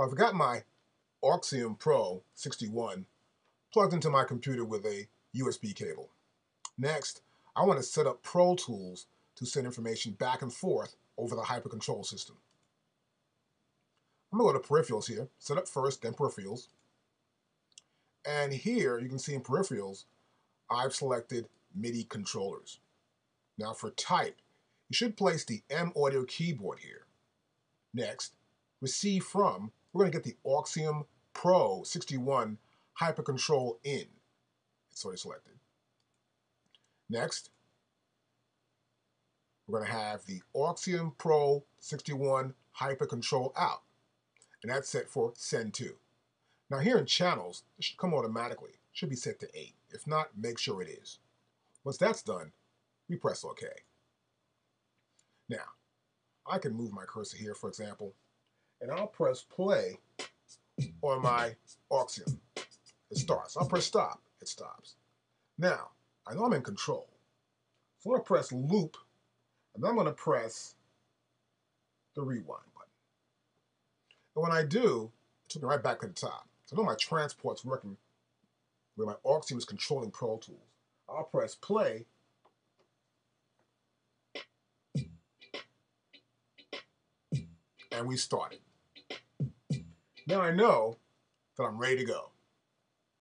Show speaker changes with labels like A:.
A: Well, I've got my Axiom Pro 61 plugged into my computer with a USB cable. Next, I want to set up Pro Tools to send information back and forth over the hypercontrol system. I'm going to go to Peripherals here, set up first, then Peripherals. And here you can see in Peripherals, I've selected MIDI controllers. Now for type, you should place the M Audio keyboard here. Next, receive from, we're going to get the Axiom Pro 61 Hypercontrol in. It's already selected. Next, we're going to have the Axiom Pro 61 Hypercontrol out. And that's set for send to. Now here in channels, it should come automatically. It should be set to 8. If not, make sure it is. Once that's done, we press OK. Now, I can move my cursor here, for example, and I'll press play on my Axiom. It starts. I'll press stop. It stops. Now, I know I'm in control. So I'm going to press loop, and then I'm going to press the rewind button. And when I do, it took me right back to the top. So I know my transport's working where my Axiom is controlling Pro Tools. I'll press play. And we started. Now I know that I'm ready to go.